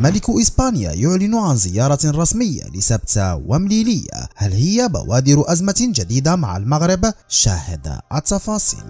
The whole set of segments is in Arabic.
ملك إسبانيا يعلن عن زيارة رسمية لسبتة ومليلية هل هي بوادر أزمة جديدة مع المغرب؟ شاهد التفاصيل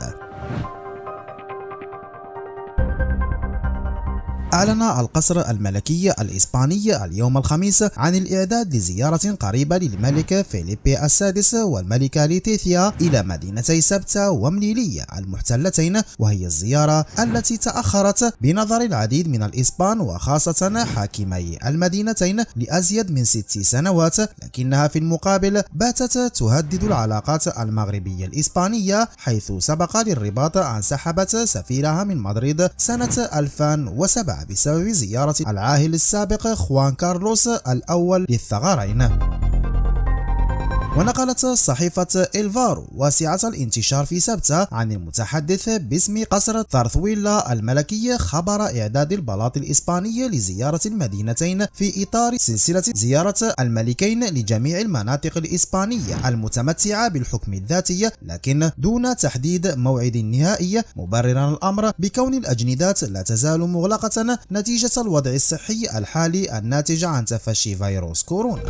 أعلن القصر الملكي الإسباني اليوم الخميس عن الإعداد لزيارة قريبة للملك فيليبي السادس والملكة ليتيثيا إلى مدينتي سبتة ومليلية المحتلتين وهي الزيارة التي تأخرت بنظر العديد من الإسبان وخاصة حاكمي المدينتين لأزيد من ست سنوات لكنها في المقابل باتت تهدد العلاقات المغربية الإسبانية حيث سبق للرباط أن سحبت سفيرها من مدريد سنة 2007 بسبب زيارة العاهل السابق خوان كارلوس الأول للثغرين. ونقلت صحيفة إلفارو واسعة الانتشار في سبتة عن المتحدث باسم قصر ثارثويلا الملكي خبر إعداد البلاط الإسباني لزيارة المدينتين في إطار سلسلة زيارة الملكين لجميع المناطق الإسبانية المتمتعة بالحكم الذاتي لكن دون تحديد موعد نهائي مبررا الأمر بكون الأجندات لا تزال مغلقة نتيجة الوضع الصحي الحالي الناتج عن تفشي فيروس كورونا.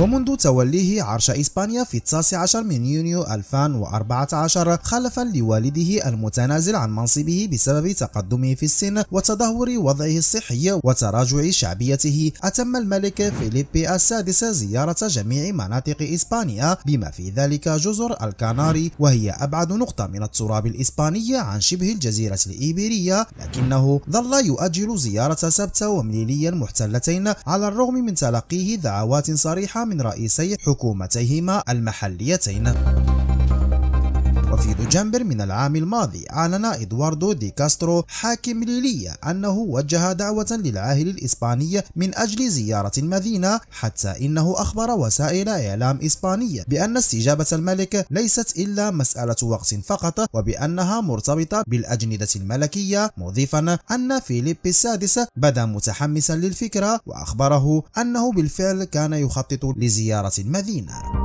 ومنذ توليه عرش إسبانيا في 19 من يونيو 2014 خلفا لوالده المتنازل عن منصبه بسبب تقدمه في السن وتدهور وضعه الصحي وتراجع شعبيته. أتم الملك فيليبي السادس زيارة جميع مناطق إسبانيا بما في ذلك جزر الكاناري وهي أبعد نقطة من التراب الإسباني عن شبه الجزيرة الإيبيرية لكنه ظل يؤجل زيارة سبتة ومليلية المحتلتين على الرغم من تلقيه دعوات صريحة من رئيسي حكومتيهما المحليتين. وفي دجنبر من العام الماضي أعلن إدواردو دي كاسترو حاكم مليلية أنه وجه دعوة للعاهل الإسباني من أجل زيارة المدينة حتى إنه أخبر وسائل إعلام إسبانية بأن استجابة الملك ليست إلا مسألة وقت فقط وبأنها مرتبطة بالأجندة الملكية مضيفا أن فيليب السادس بدا متحمسا للفكرة وأخبره أنه بالفعل كان يخطط لزيارة المدينة.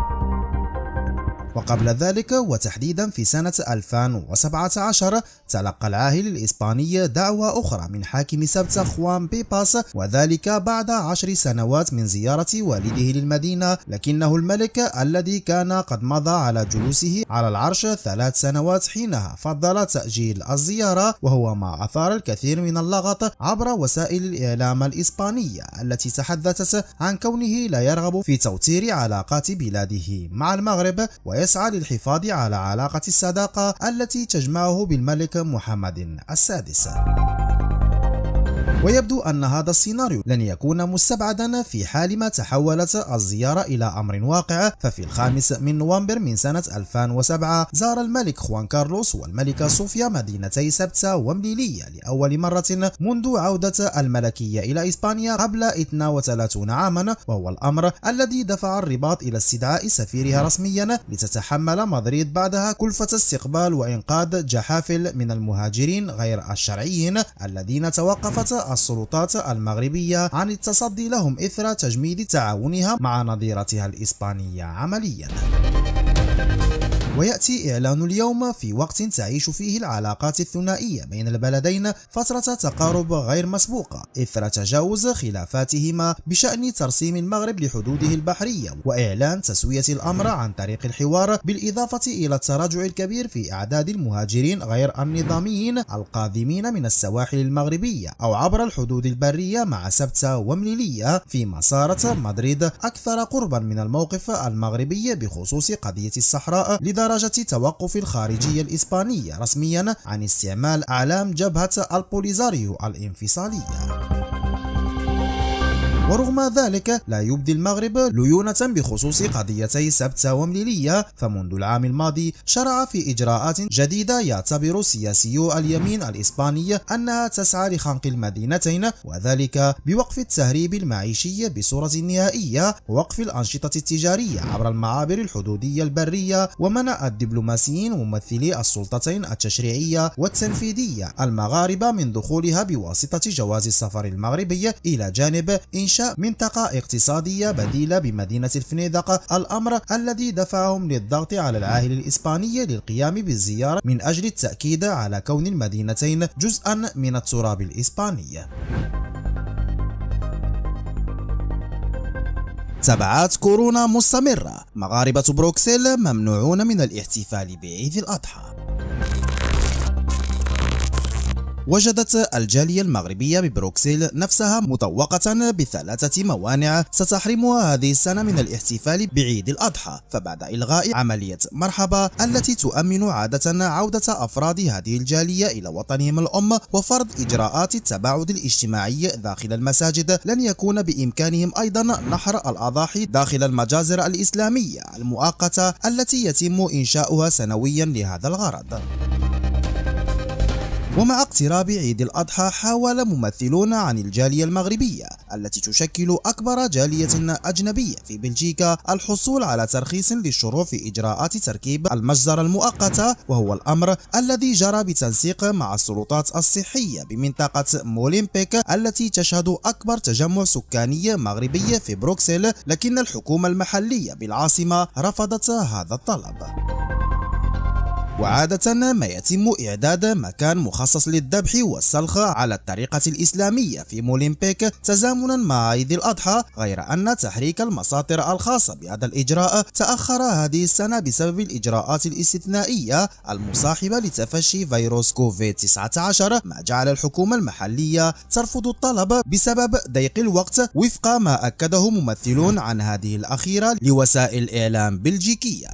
وقبل ذلك وتحديدا في سنة 2017 تلقى العاهل الإسباني دعوة أخرى من حاكم سبت خوان بيباس وذلك بعد عشر سنوات من زيارة والده للمدينة لكنه الملك الذي كان قد مضى على جلوسه على العرش ثلاث سنوات حينها. فضل تأجيل الزيارة وهو ما أثار الكثير من اللغط عبر وسائل الإعلام الإسبانية التي تحدثت عن كونه لا يرغب في توتير علاقات بلاده مع المغرب ويس يسعى للحفاظ على علاقة الصداقة التي تجمعه بالملك محمد السادس. ويبدو أن هذا السيناريو لن يكون مستبعدا في حال ما تحولت الزيارة إلى أمر واقع. ففي الخامس من نوفمبر من سنة 2007 زار الملك خوان كارلوس والملكة صوفيا مدينتي سبتة ومليلية لأول مرة منذ عودة الملكية إلى إسبانيا قبل 32 عاما وهو الأمر الذي دفع الرباط إلى استدعاء سفيرها رسميا لتتحمل مدريد بعدها كلفة استقبال وإنقاذ جحافل من المهاجرين غير الشرعيين الذين توقفت السلطات المغربية عن التصدي لهم إثر تجميد تعاونها مع نظيرتها الإسبانية عملياً. ويأتي إعلان اليوم في وقت تعيش فيه العلاقات الثنائية بين البلدين فترة تقارب غير مسبوقة إثر تجاوز خلافاتهما بشأن ترسيم المغرب لحدوده البحرية وإعلان تسوية الأمر عن طريق الحوار بالإضافة إلى التراجع الكبير في أعداد المهاجرين غير النظاميين القادمين من السواحل المغربية أو عبر الحدود البرية مع سبتة ومليلية فيما صارت مدريد أكثر قربا من الموقف المغربي بخصوص قضية الصحراء لدرجة درجة توقف الخارجية الإسبانية رسميا عن استعمال أعلام جبهة البوليزاريو الانفصالية. ورغم ذلك لا يبدي المغرب ليونة بخصوص قضيتي سبتة ومليلية فمنذ العام الماضي شرع في إجراءات جديدة يعتبر سياسيو اليمين الإسباني أنها تسعى لخنق المدينتين وذلك بوقف التهريب المعيشي بصورة نهائية ووقف الأنشطة التجارية عبر المعابر الحدودية البرية ومنع الدبلوماسيين وممثلي السلطتين التشريعية والتنفيذية المغاربة من دخولها بواسطة جواز السفر المغربي إلى جانب إنشاء إنشاء منطقة اقتصادية بديلة بمدينة الفنيدق. الأمر الذي دفعهم للضغط على العاهل الإسباني للقيام بالزيارة من أجل التأكيد على كون المدينتين جزءا من التراب الإسباني. تبعات كورونا مستمرة. مغاربة بروكسل ممنوعون من الاحتفال بعيد الأضحى. وجدت الجالية المغربية ببروكسل نفسها مطوقة بثلاثة موانع ستحرمها هذه السنة من الاحتفال بعيد الأضحى. فبعد إلغاء عملية مرحبا التي تؤمن عادة عودة أفراد هذه الجالية إلى وطنهم الأم وفرض إجراءات التباعد الاجتماعي داخل المساجد لن يكون بإمكانهم أيضا نحر الأضاحي داخل المجازر الإسلامية المؤقتة التي يتم إنشاؤها سنويا لهذا الغرض. ومع اقتراب عيد الأضحى حاول ممثلون عن الجالية المغربية التي تشكل أكبر جالية أجنبية في بلجيكا الحصول على ترخيص للشروع في إجراءات تركيب المجزرة المؤقتة وهو الأمر الذي جرى بتنسيق مع السلطات الصحية بمنطقة موليمبيك التي تشهد أكبر تجمع سكاني مغربي في بروكسل لكن الحكومة المحلية بالعاصمة رفضت هذا الطلب. وعادة ما يتم إعداد مكان مخصص للذبح والسلخ على الطريقة الإسلامية في موليمبيك تزامنا مع عيد الأضحى غير أن تحريك المساطر الخاصة بهذا الإجراء تأخر هذه السنة بسبب الإجراءات الاستثنائية المصاحبة لتفشي فيروس كوفيد-19 ما جعل الحكومة المحلية ترفض الطلب بسبب ضيق الوقت وفق ما أكده ممثلون عن هذه الأخيرة لوسائل إعلام بلجيكية.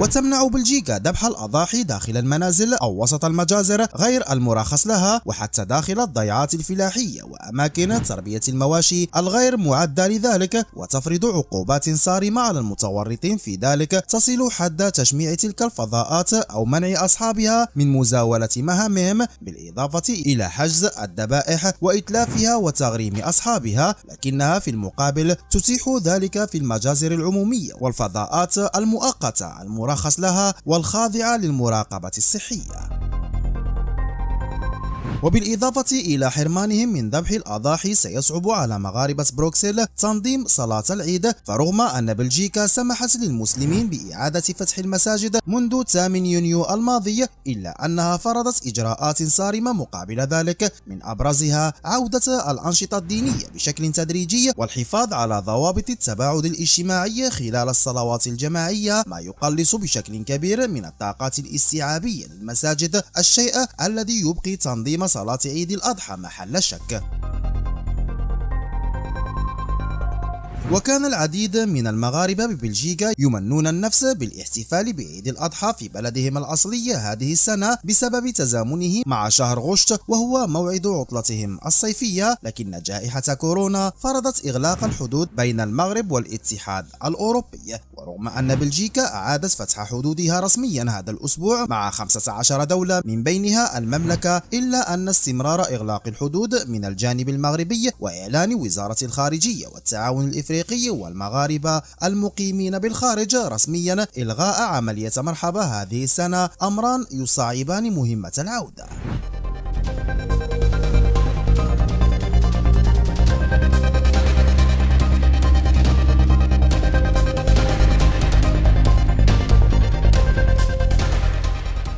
وتمنع بلجيكا ذبح الأضاحي داخل المنازل أو وسط المجازر غير المرخص لها وحتى داخل الضيعات الفلاحية وأماكن تربية المواشي الغير معدة لذلك وتفرض عقوبات صارمة على المتورطين في ذلك تصل حد تجميع تلك الفضاءات أو منع أصحابها من مزاولة مهامهم بالإضافة إلى حجز الذبائح وإتلافها وتغريم أصحابها لكنها في المقابل تتيح ذلك في المجازر العمومية والفضاءات المؤقتة المرخصة المرخص لها والخاضعة للمراقبة الصحية. وبالإضافة إلى حرمانهم من ذبح الأضاحي سيصعب على مغاربة بروكسل تنظيم صلاة العيد فرغم أن بلجيكا سمحت للمسلمين بإعادة فتح المساجد منذ 8 يونيو الماضي إلا أنها فرضت إجراءات صارمة مقابل ذلك. من أبرزها عودة الأنشطة الدينية بشكل تدريجي والحفاظ على ضوابط التباعد الاجتماعي خلال الصلوات الجماعية ما يقلص بشكل كبير من الطاقات الاستيعابية للمساجد الشيء الذي يبقي تنظيم صلاة عيد الأضحى محل شك. وكان العديد من المغاربة ببلجيكا يمنون النفس بالاحتفال بعيد الأضحى في بلدهم الأصلي هذه السنة بسبب تزامنه مع شهر غشت وهو موعد عطلتهم الصيفية. لكن جائحة كورونا فرضت إغلاق الحدود بين المغرب والاتحاد الأوروبي. ورغم أن بلجيكا أعادت فتح حدودها رسميا هذا الأسبوع مع 15 دولة من بينها المملكة إلا أن استمرار إغلاق الحدود من الجانب المغربي وإعلان وزارة الخارجية والتعاون الإفريقي الأفريقي والمغاربه المقيمين بالخارج رسميا إلغاء عملية مرحبا هذه السنة امران يصعبان مهمة العودة.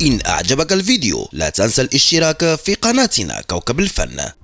إن أعجبك الفيديو لا تنسى الاشتراك في قناتنا كوكب الفن.